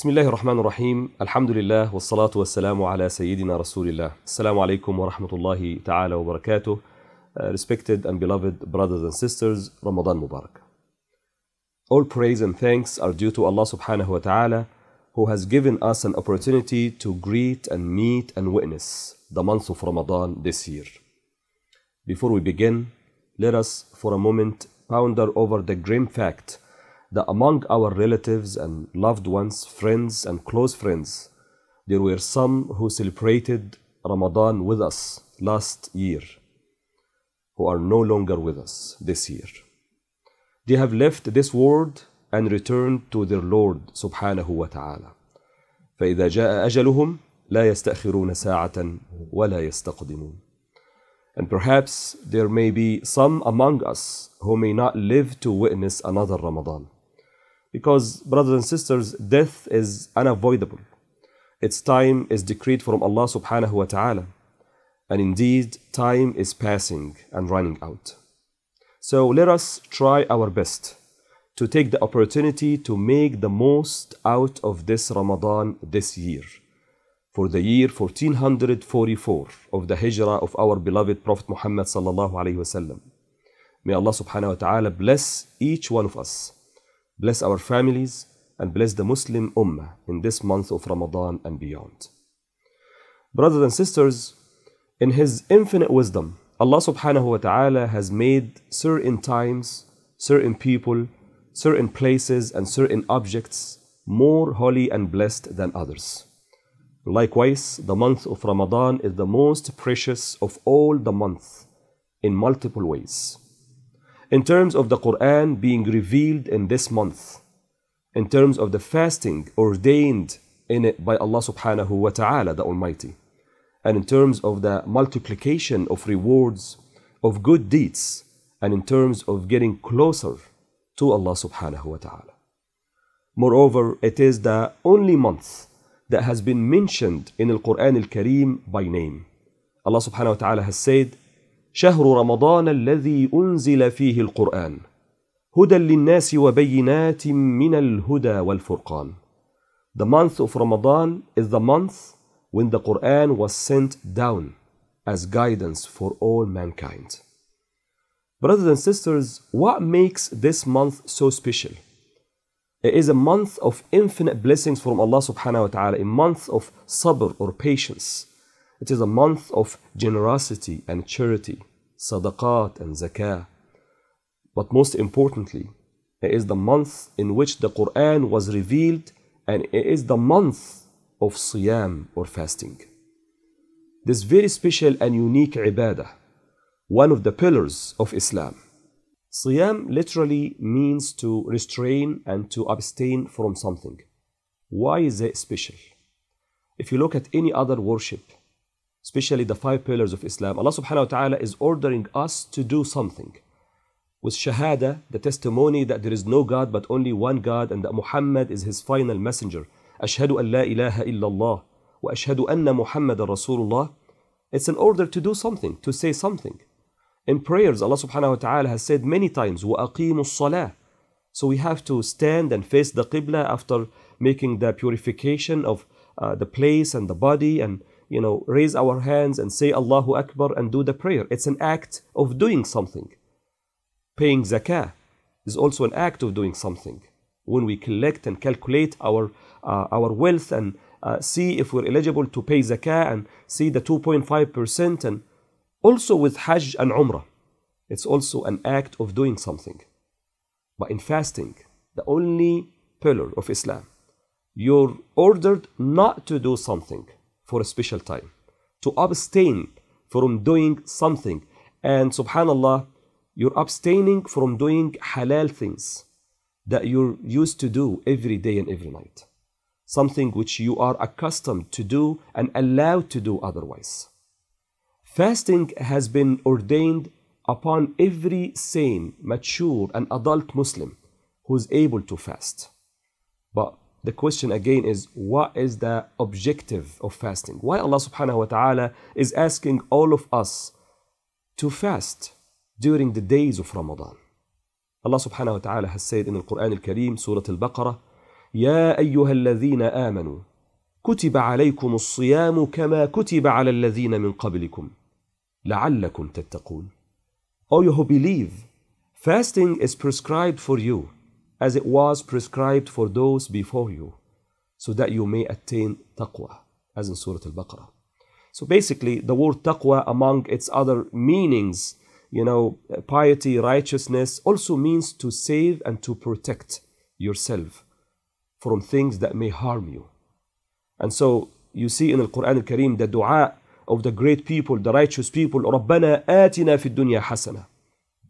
بسم الله الرحمن الرحيم الحمد لله والصلاة والسلام على سيدنا رسول الله السلام عليكم ورحمة الله تعالى وبركاته Uh, respected and beloved brothers and sisters Ramadan Mubarak All praise and thanks are due to Allah subhanahu wa ta'ala who has given us an opportunity to greet and meet and witness the month of Ramadan this year. Before we begin, let us for a moment ponder over the grim fact that among our relatives and loved ones, friends and close friends, there were some who celebrated Ramadan with us last year, who are no longer with us this year. They have left this world and returned to their Lord subhanahu wa ta'ala. فإذا جاء أجلهم لا يستأخرون ساعة ولا يستقدمون. And perhaps there may be some among us who may not live to witness another Ramadan. Because, brothers and sisters, death is unavoidable. Its time is decreed from Allah subhanahu wa ta'ala. And indeed, time is passing and running out. So let us try our best to take the opportunity to make the most out of this Ramadan this year. For the year 1444 of the hijrah of our beloved Prophet Muhammad sallallahu alaihi wasallam. May Allah subhanahu wa ta'ala bless each one of us, bless our families, and bless the Muslim Ummah in this month of Ramadan and beyond. Brothers and sisters, in His infinite wisdom, Allah subhanahu wa ta'ala has made certain times, certain people, certain places, and certain objects more holy and blessed than others. Likewise, the month of Ramadan is the most precious of all the months in multiple ways. In terms of the Quran being revealed in this month, in terms of the fasting ordained in it by Allah subhanahu wa ta'ala, the Almighty, and in terms of the multiplication of rewards of good deeds, and in terms of getting closer to Allah subhanahu wa ta'ala. Moreover, it is the only month that has been mentioned in the Quran al Kareem by name. Allah subhanahu wa ta'ala has said, شهر رمضان الذي أنزل فيه القرآن هدى للناس وبينات من الهدى والفرقان. The month of Ramadan is the month when the Quran was sent down as guidance for all mankind. Brothers and sisters, what makes this month so special? It is a month of infinite blessings from Allah subhanahu wa ta'ala, a month of sabr or patience. It is a month of generosity and charity, sadaqat and zakah. But most importantly, it is the month in which the Quran was revealed and it is the month of siyam or fasting. This very special and unique ibadah, one of the pillars of Islam. Siyam literally means to restrain and to abstain from something. Why is it special? If you look at any other worship, especially the five pillars of Islam, Allah subhanahu wa ta'ala is ordering us to do something. With Shahada, the testimony that there is no God but only one God and that Muhammad is his final messenger. Ashhadu an la ilaha illallah wa ashhadu anna Muhammadan Rasulullah. It's an order to do something, to say something. In prayers, Allah subhanahu wa ta'ala has said many times, wa aqimu salah. So we have to stand and face the Qibla after making the purification of uh, the place and the body and you know raise our hands and say Allahu Akbar and do the prayer. It's an act of doing something. Paying zakah is also an act of doing something. When we collect and calculate our, uh, our wealth and uh, see if we're eligible to pay zakah and see the 2.5% and also with Hajj and Umrah, it's also an act of doing something. But in fasting, the only pillar of Islam, you're ordered not to do something for a special time, to abstain from doing something. And subhanAllah, you're abstaining from doing halal things that you're used to do every day and every night. Something which you are accustomed to do and allowed to do otherwise. Fasting has been ordained upon every sane, mature, and adult Muslim who is able to fast. But the question again is what is the objective of fasting? Why Allah subhanahu wa ta'ala is asking all of us to fast during the days of Ramadan? Allah subhanahu wa ta'ala has said in the Quran al Kareem, Surah Al Baqarah, يا أيها الذين آمنوا كتب عليكم الصيام كما كتب على الذين من قبلكم لعلكم تتقون O you who believe, fasting is prescribed for you as it was prescribed for those before you so that you may attain taqwa as in Surah Al-Baqarah. So basically the word taqwa among its other meanings, you know, piety, righteousness also means to save and to protect yourself from things that may harm you. And so you see in the Quran al-Karim the dua of the great people, the righteous people, ربنا آتنا في الدنيا حسنة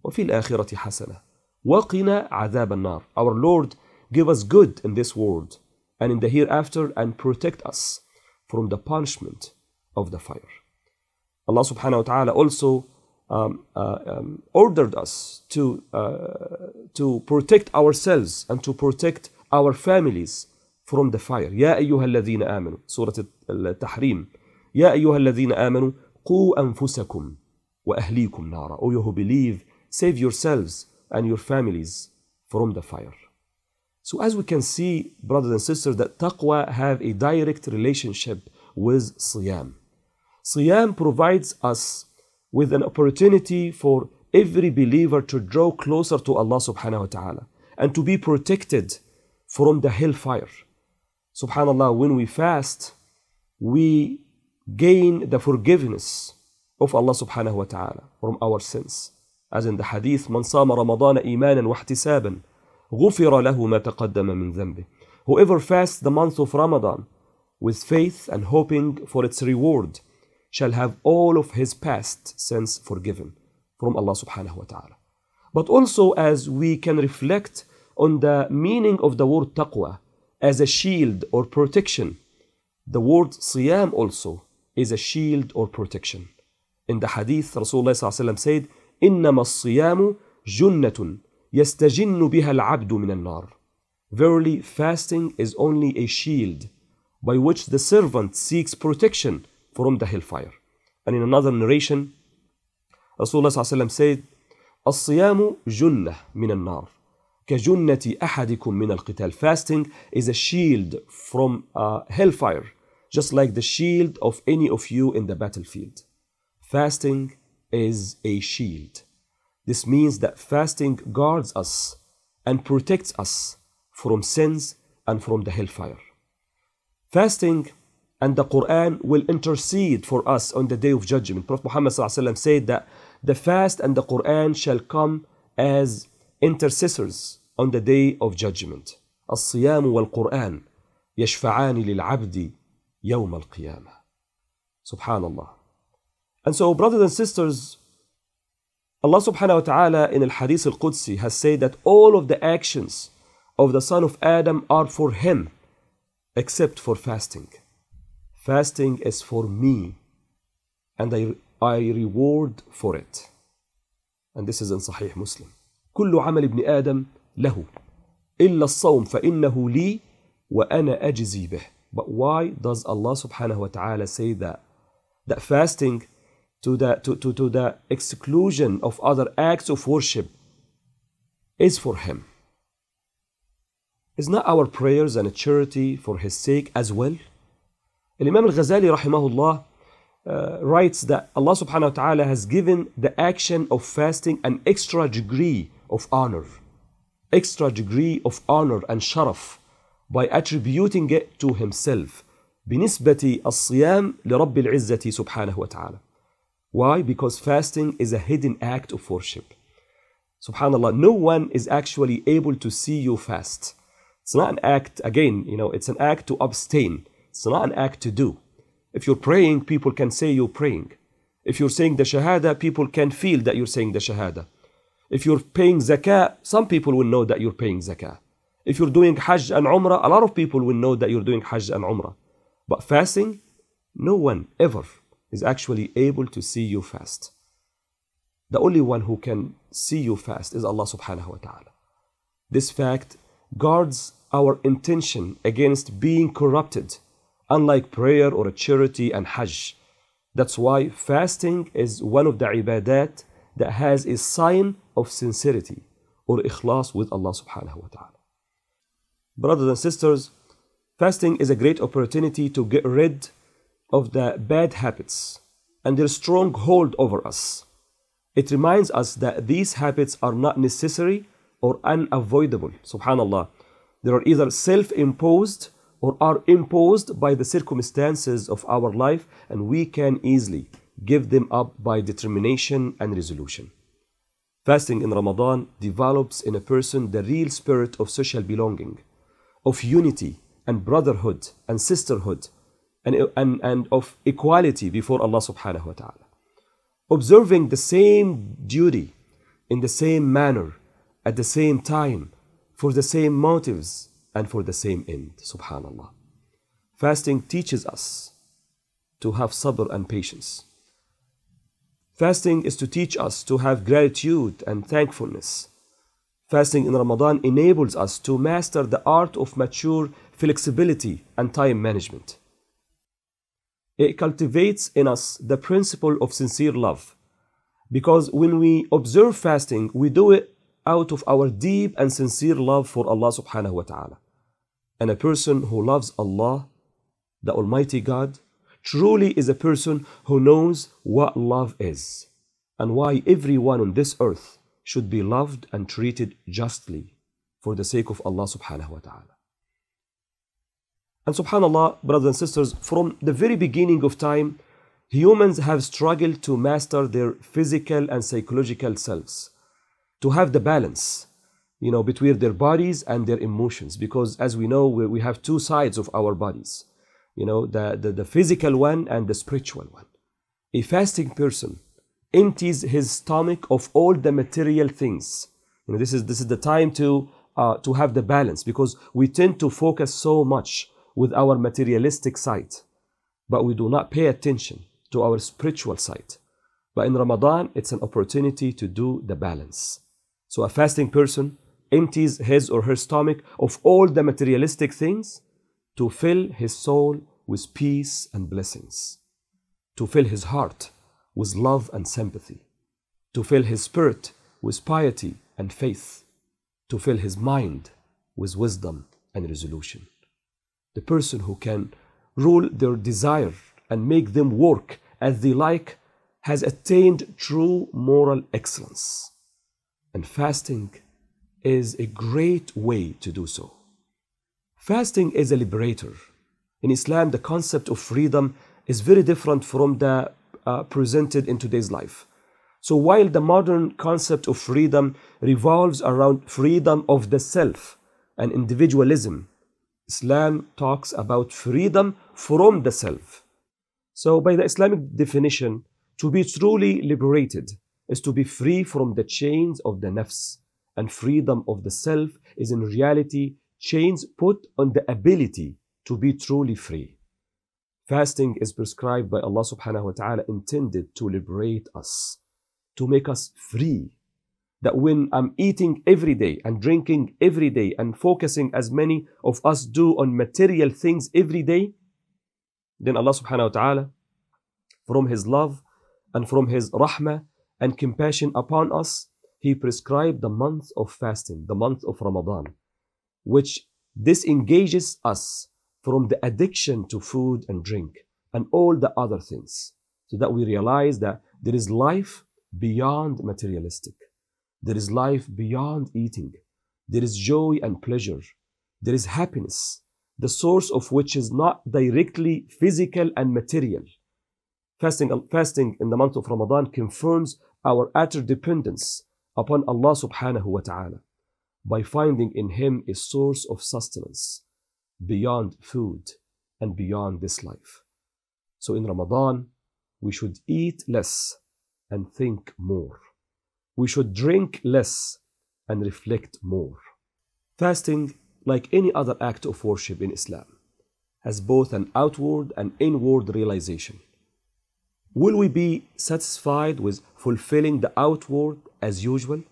وفي الآخرة حسنة وقنا عذاب النار. Our Lord give us good in this world and in the hereafter and protect us from the punishment of the fire. Allah subhanahu wa ta'ala also um, uh, um, ordered us to, uh, to protect ourselves and to protect our families from the fire. يا أيها الذين آمنوا سورة التحريم يا أيها الذين آمنوا قوا أنفسكم وأهليكم نارا O you who believe, save yourselves and your families from the fire. So as we can see, brothers and sisters, that taqwa have a direct relationship with siyam. Siyam provides us with an opportunity for every believer to draw closer to Allah subhanahu wa ta'ala and to be protected from the hellfire. Subhanallah, when we fast, we gain the forgiveness of Allah subhanahu wa ta'ala from our sins. As in the hadith, من صام رمضان إيمانا واحتسابا غفر له ما تقدم من ذنبه. Whoever fasts the month of Ramadan with faith and hoping for its reward shall have all of his past sins forgiven from Allah subhanahu wa ta'ala. But also as we can reflect on the meaning of the word taqwa as a shield or protection, the word siyam also is a shield or protection. In the hadith, Rasulullah said, إنما الصيام جنة يستجن بها العبد من النار. Verily, fasting is only a shield by which the servant seeks protection from the hellfire. And in another narration, Rasulullah said, الصيام جنة من النار كجنة أحدكم من القتال. Fasting is a shield from uh, hellfire, just like the shield of any of you in the battlefield. Fasting is a shield. This means that fasting guards us and protects us from sins and from the hellfire. Fasting and the Quran will intercede for us on the day of judgment. Prophet Muhammad said that the fast and the Quran shall come as intercessors on the day of judgment. الصيام والقرآن يشفعان للعبد يوم القيامة. Subhanallah. And so, brothers and sisters, Allah subhanahu wa ta'ala in Al Hadith al Qudsi has said that all of the actions of the son of Adam are for him except for fasting. Fasting is for me and I, I reward for it. And this is in Sahih Muslim. كل عمل ابن آدم له إلا الصوم فإنه لي وأنا أجزي به. But why does Allah subhanahu wa ta'ala say that? That fasting to the, to, to, to the exclusion of other acts of worship is for Him. Is not our prayers and a charity for His sake as well? Imam al-Ghazali rahimahullah uh, writes that Allah subhanahu wa ta'ala has given the action of fasting an extra degree of honor. Extra degree of honor and sharaf by attributing it to himself. بنسبة الصيام لرب العزة سبحانه وتعالى. why? Because fasting is a hidden act of worship. Subhanallah, no one is actually able to see you fast. It's not an act, again, you know, it's an act to abstain. It's not an act to do. If you're praying, people can say you're praying. If you're saying the Shahada, people can feel that you're saying the Shahada. If you're paying Zakah, some people will know that you're paying Zakah. If you're doing Hajj and Umrah, a lot of people will know that you're doing Hajj and Umrah. But fasting, no one ever is actually able to see you fast. The only one who can see you fast is Allah subhanahu wa ta'ala. This fact guards our intention against being corrupted, unlike prayer or charity and hajj. That's why fasting is one of the ibadat that has a sign of sincerity or ikhlas with Allah subhanahu wa ta'ala. Brothers and sisters, fasting is a great opportunity to get rid of the bad habits and their strong hold over us. It reminds us that these habits are not necessary or unavoidable. Subhanallah. They are either self imposed or are imposed by the circumstances of our life, and we can easily give them up by determination and resolution. Fasting in Ramadan develops in a person the real spirit of social belonging, of unity and brotherhood and sisterhood, and, and, and of equality before Allah subhanahu wa ta'ala. Observing the same duty in the same manner at the same time for the same motives and for the same end. Subhanallah. Fasting teaches us to have sabr and patience. Fasting is to teach us to have gratitude and thankfulness. Fasting in Ramadan enables us to master the art of mature flexibility and time management. It cultivates in us the principle of sincere love. Because when we observe fasting, we do it out of our deep and sincere love for Allah subhanahu wa ta'ala. And a person who loves Allah, the Almighty God, truly is a person who knows what love is and why everyone on this earth should be loved and treated justly for the sake of Allah subhanahu wa ta'ala. And subhanAllah, brothers and sisters, from the very beginning of time, humans have struggled to master their physical and psychological selves, to have the balance, you know, between their bodies and their emotions. Because as we know, we, we have two sides of our bodies, you know, the, the, the physical one and the spiritual one. A fasting person empties his stomach of all the material things. You know, this is, this is the time to, uh, to have the balance because we tend to focus so much with our materialistic side, but we do not pay attention to our spiritual side. But in Ramadan, it's an opportunity to do the balance. So a fasting person empties his or her stomach of all the materialistic things to fill his soul with peace and blessings, to fill his heart with love and sympathy, to fill his spirit with piety and faith, to fill his mind with wisdom and resolution. The person who can rule their desire and make them work as they like has attained true moral excellence. And fasting is a great way to do so. Fasting is a liberator. In Islam, the concept of freedom is very different from the uh, presented in today's life. So while the modern concept of freedom revolves around freedom of the self and individualism, Islam talks about freedom from the self. So by the Islamic definition, to be truly liberated is to be free from the chains of the nafs, and freedom of the self is in reality chains put on the ability to be truly free. Fasting is prescribed by Allah subhanahu wa ta'ala intended to liberate us, to make us free. That when I'm eating every day and drinking every day and focusing as many of us do on material things every day, then Allah subhanahu wa ta'ala, from His love and from His rahmah and compassion upon us, He prescribed the month of fasting, the month of Ramadan, which disengages us from the addiction to food and drink and all the other things, so that we realize that there is life beyond materialistic. There is life beyond eating. There is joy and pleasure. There is happiness, the source of which is not directly physical and material. Fasting, fasting in the month of Ramadan confirms our utter dependence upon Allah subhanahu wa ta'ala by finding in Him a source of sustenance beyond food and beyond this life. So in Ramadan, we should eat less and think more. We should drink less and reflect more. Fasting, like any other act of worship in Islam, has both an outward and inward realization. Will we be satisfied with fulfilling the outward as usual?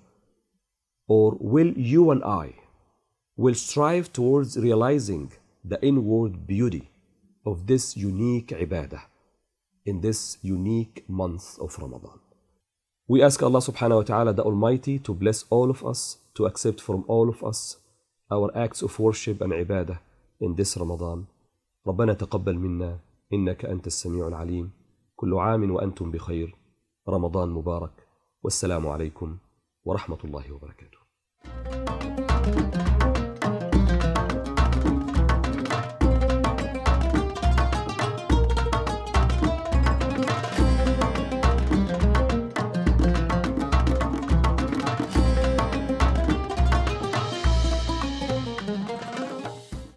Or will you and I will strive towards realizing the inward beauty of this unique ibadah in this unique month of Ramadan. We ask Allah subhanahu wa ta'ala the Almighty to bless all of us, to accept from all of us our acts of worship and ibadah in this Ramadan. ربنا تقبل منا إنك أنت السميع العليم كل عام وأنتم بخير رمضان مبارك والسلام عليكم ورحمة الله وبركاته